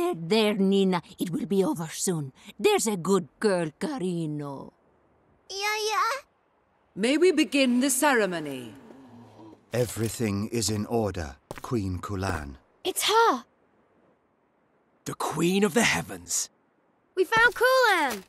There, there, Nina. It will be over soon. There's a good girl, Carino. Yeah, yeah. May we begin the ceremony? Everything is in order, Queen Cowlan. It's her. The Queen of the Heavens. We found Cowlan.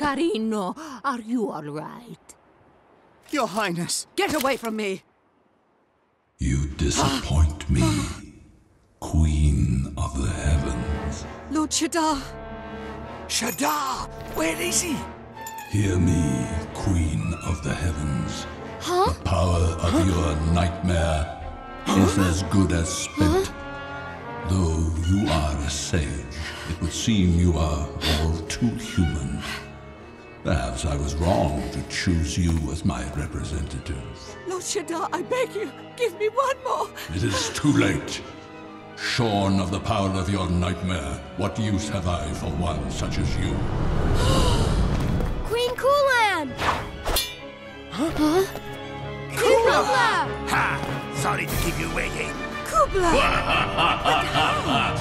Carino, are you all right? Your Highness! Get away from me! You disappoint me, Queen of the Heavens. Lord Shadar! Shadar! Where is he? Hear me, Queen of the Heavens. Huh? The power of your nightmare is as good as spent. Though you are a sage, it would seem you are all too human. Perhaps I was wrong to choose you as my representative. Lord Shadar, I beg you, give me one more! It is too late. Shorn of the power of your nightmare, what use have I for one such as you? Queen Cowlan! Huh? Kubla! Ha! Sorry to keep you waiting. Kubla!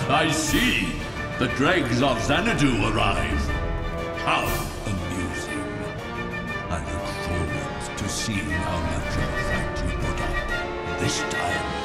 I see. The dregs of Xanadu arrive. How seeing how much of a fight you put up this time.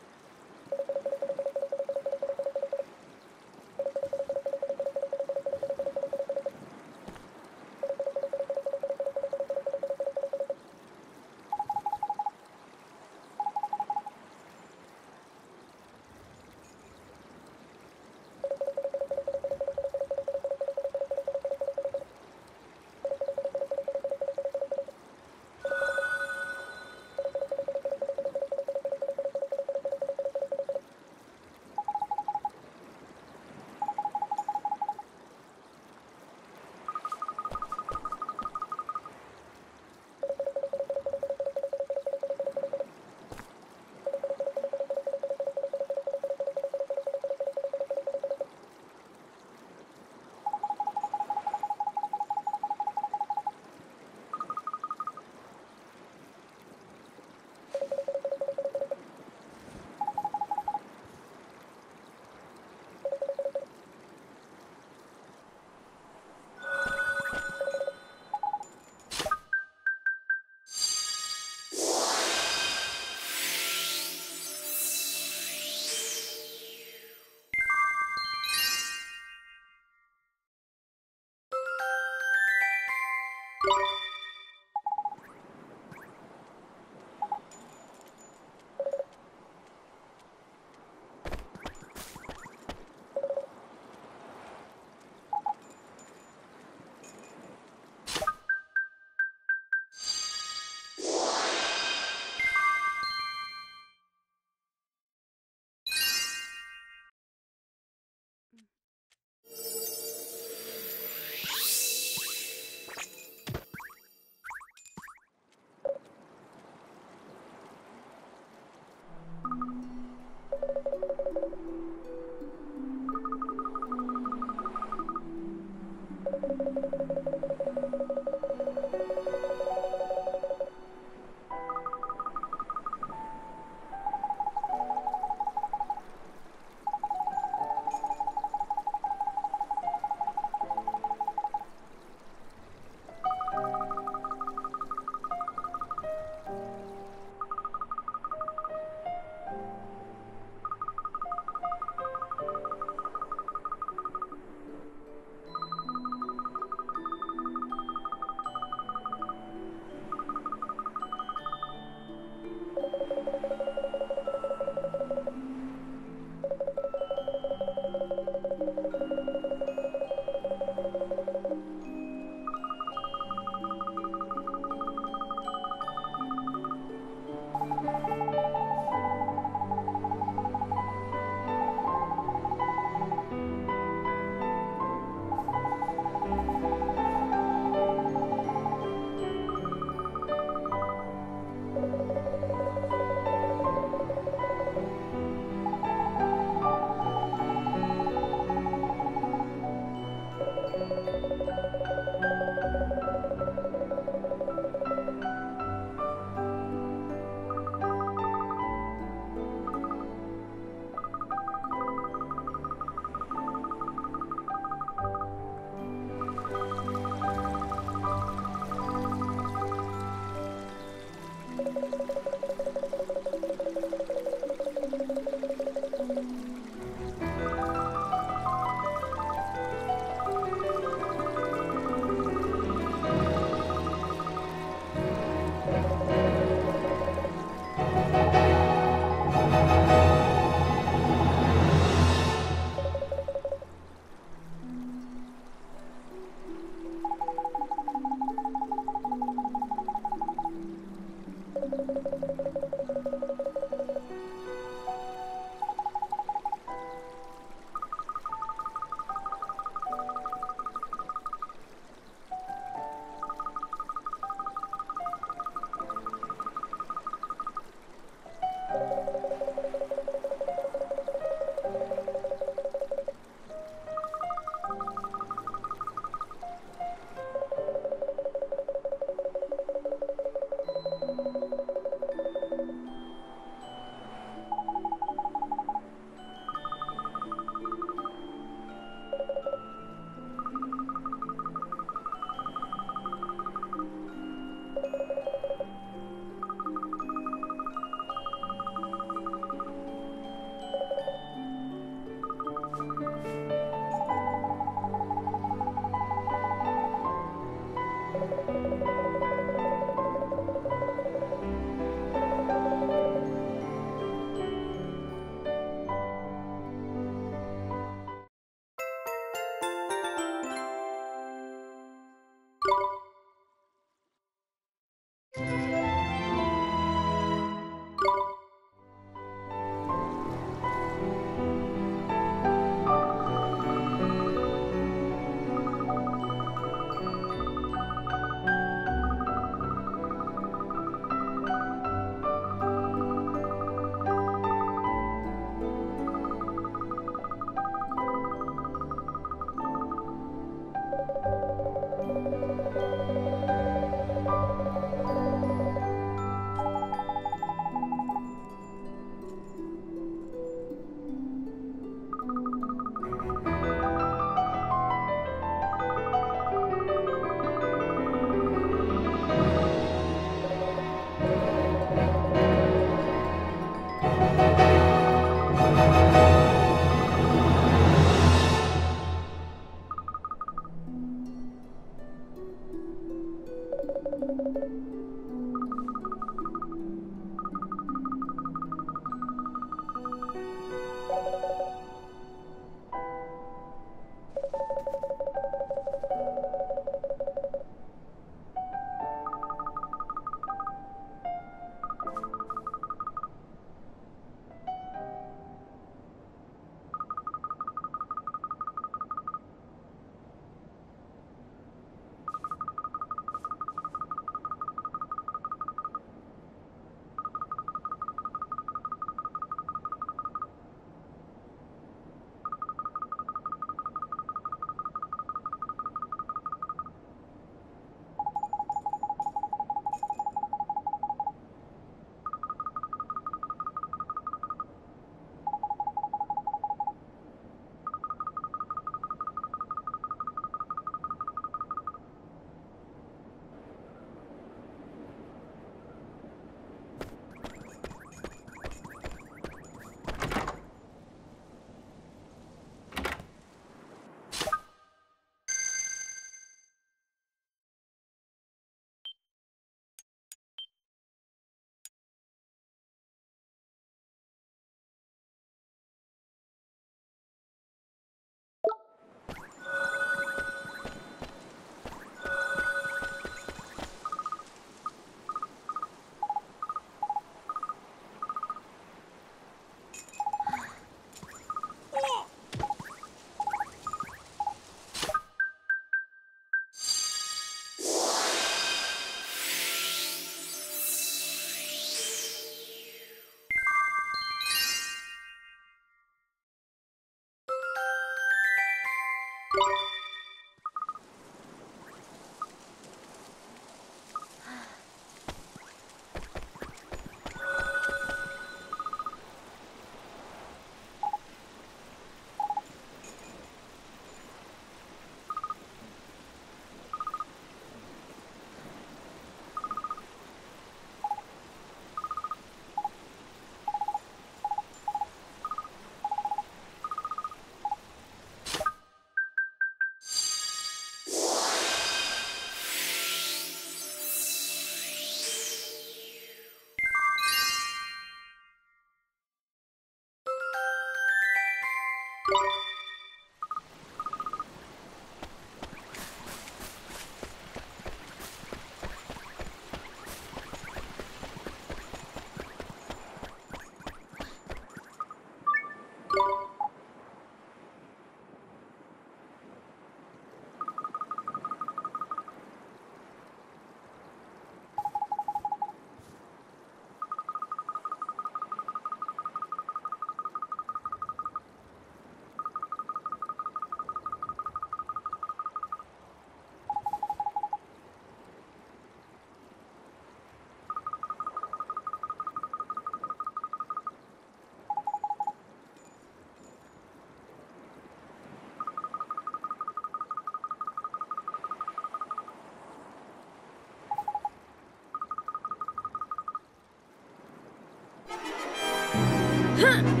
ふん